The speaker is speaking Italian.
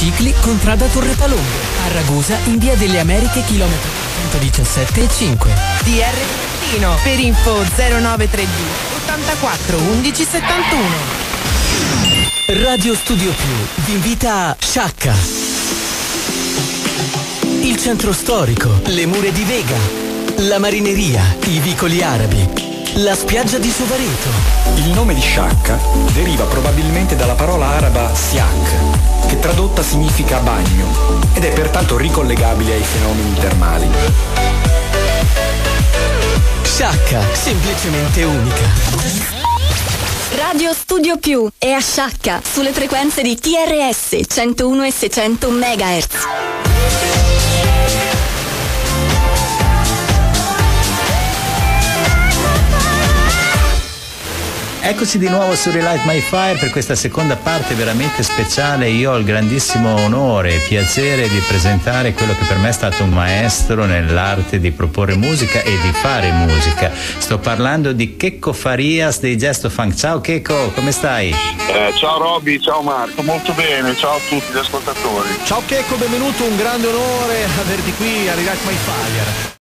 Cicli, Contrada Torre Palombo. A Ragusa, in via delle Americhe, chilometro 117 e 5. DR Trentino. Per info 0932 84 11 71. Radio Studio Più vi invita a Sciacca. Il centro storico, le mure di Vega, la marineria, i vicoli arabi, la spiaggia di Suvareto. Il nome di Sciacca deriva probabilmente dalla parola araba siak, che tradotta significa bagno ed è pertanto ricollegabile ai fenomeni termali. Sciacca, semplicemente unica. Radio Studio Più è a Sciacca sulle frequenze di TRS 101 e 600 MHz. Eccoci di nuovo su Relight My Fire per questa seconda parte veramente speciale. Io ho il grandissimo onore e piacere di presentare quello che per me è stato un maestro nell'arte di proporre musica e di fare musica. Sto parlando di Checco Farias dei Gesto Funk. Ciao Checco, come stai? Eh, ciao Robby, ciao Marco, molto bene, ciao a tutti gli ascoltatori. Ciao Checco, benvenuto, un grande onore averti qui a Relight My Fire.